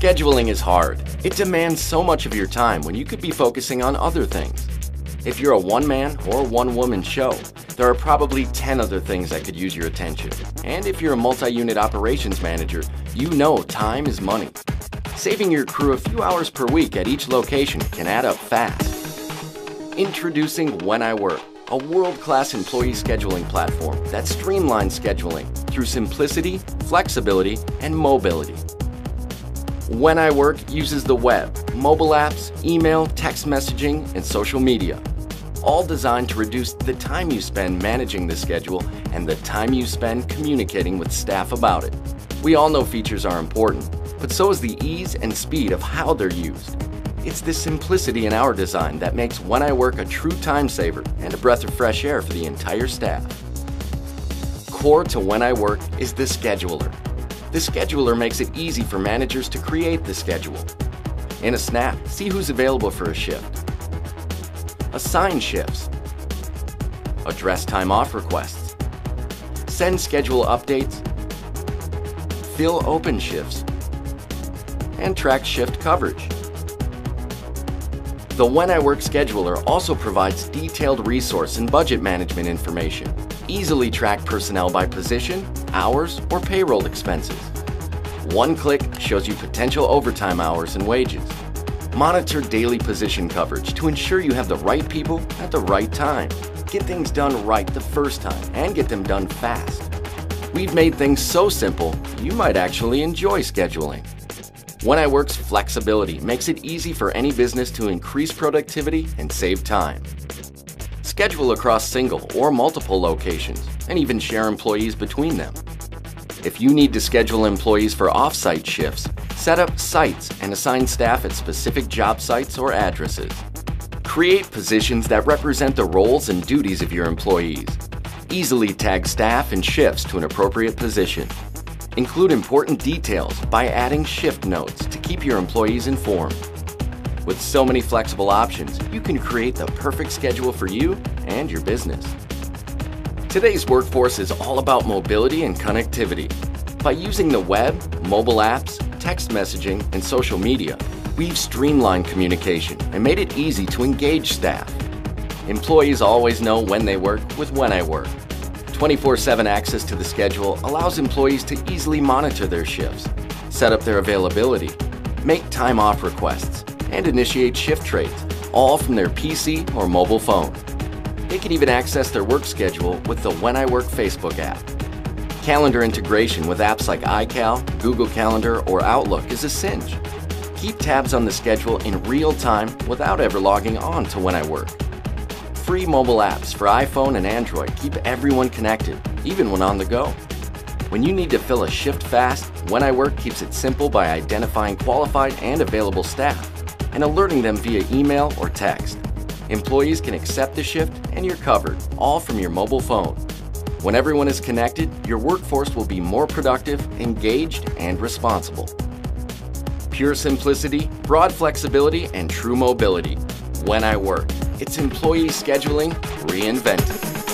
Scheduling is hard. It demands so much of your time when you could be focusing on other things. If you're a one-man or one-woman show, there are probably 10 other things that could use your attention. And if you're a multi-unit operations manager, you know time is money. Saving your crew a few hours per week at each location can add up fast. Introducing When I Work, a world-class employee scheduling platform that streamlines scheduling through simplicity, flexibility, and mobility. When I Work uses the web, mobile apps, email, text messaging, and social media, all designed to reduce the time you spend managing the schedule and the time you spend communicating with staff about it. We all know features are important, but so is the ease and speed of how they're used. It's the simplicity in our design that makes When I Work a true time saver and a breath of fresh air for the entire staff. Core to When I Work is the scheduler. The scheduler makes it easy for managers to create the schedule. In a snap, see who's available for a shift. Assign shifts. Address time off requests. Send schedule updates. Fill open shifts. And track shift coverage. The When I Work scheduler also provides detailed resource and budget management information. Easily track personnel by position, hours, or payroll expenses. One click shows you potential overtime hours and wages. Monitor daily position coverage to ensure you have the right people at the right time. Get things done right the first time and get them done fast. We've made things so simple, you might actually enjoy scheduling. When I Work's flexibility makes it easy for any business to increase productivity and save time. Schedule across single or multiple locations and even share employees between them. If you need to schedule employees for off-site shifts, set up sites and assign staff at specific job sites or addresses. Create positions that represent the roles and duties of your employees. Easily tag staff and shifts to an appropriate position. Include important details by adding shift notes to keep your employees informed. With so many flexible options, you can create the perfect schedule for you and your business. Today's workforce is all about mobility and connectivity. By using the web, mobile apps, text messaging, and social media, we've streamlined communication and made it easy to engage staff. Employees always know when they work with When I Work. 24-7 access to the schedule allows employees to easily monitor their shifts, set up their availability, make time off requests, and initiate shift trades, all from their PC or mobile phone. They can even access their work schedule with the When I Work Facebook app. Calendar integration with apps like iCal, Google Calendar, or Outlook is a cinch. Keep tabs on the schedule in real time without ever logging on to When I Work free mobile apps for iPhone and Android keep everyone connected, even when on the go. When you need to fill a shift fast, When I Work keeps it simple by identifying qualified and available staff and alerting them via email or text. Employees can accept the shift and you're covered, all from your mobile phone. When everyone is connected, your workforce will be more productive, engaged, and responsible. Pure simplicity, broad flexibility, and true mobility. When I Work. It's employee scheduling reinvented.